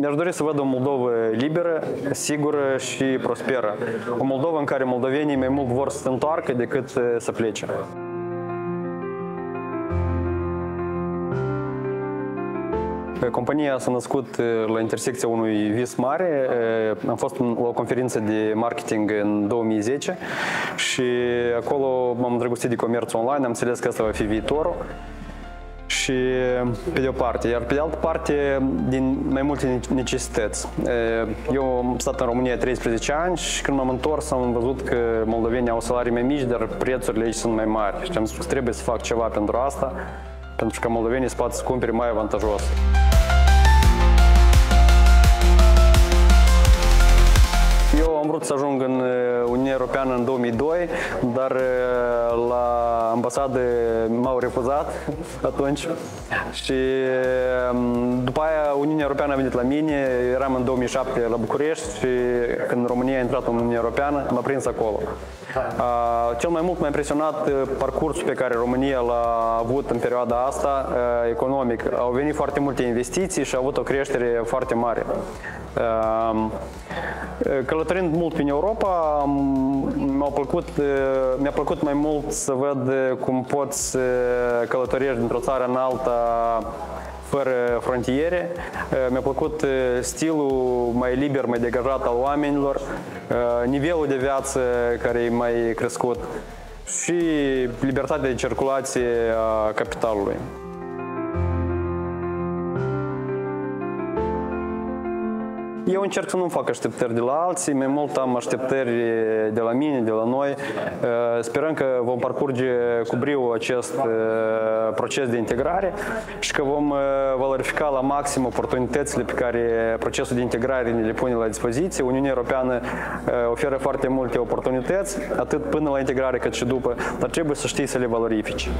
Mi-aș dori să văd o Moldovă liberă, sigură și prosperă. O Moldovă în care moldovenii mai mult vor să se întoarcă decât să plece. Compania s-a născut la intersecția unui vis mare. Am fost la o conferință de marketing în 2010 și acolo m-am îndrăgostit de comerț online, am înțeles că asta va fi viitorul și pe de o parte, iar pe de altă parte din mai multe necesități. Eu am stat în România 13 ani și când m-am întors am văzut că moldovenii au salarii mai mici, dar prețurile aici sunt mai mari și am spus că trebuie să fac ceva pentru asta, pentru că moldovenii se poate să cumpere mai avantajos. Am vrut să ajung în Uniunea Europeană în 2002, dar la ambasadă m-au refuzat atunci și după aia Uniunea Europeană a venit la mine, eram în 2007 la București și când România a intrat în Uniunea Europeană m-a prins acolo. Cel mai mult m-a impresionat parcursul pe care România l-a avut în perioada asta economic. Au venit foarte multe investiții și a avut o creștere foarte mare. Călătorind mult prin Europa, mi-a plăcut, mi-a plăcut mai mult să văd cum poți să călătorești dintr-o țară în alta fără frontiere. Mi-a plăcut stilul mai liber, mai degajat al oamenilor, nivelul de viață care e mai crescut și libertatea de circulație a capitalului. Eu încerc să nu fac așteptări de la alții, mai mult am așteptări de la mine, de la noi. Sperăm că vom parcurge cu brio acest proces de integrare și că vom valorifica la maxim oportunitățile pe care procesul de integrare ne le pune la dispoziție. Uniunea Europeană oferă foarte multe oportunități, atât până la integrare cât și după, dar trebuie să știi să le valorifici.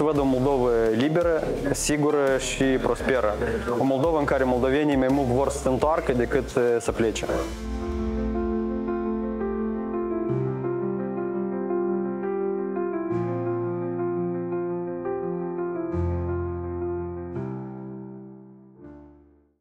Să văd o Moldovă liberă, sigură și prosperă. O Moldovă în care moldovenii mai mult vor să se întoarcă decât să plece.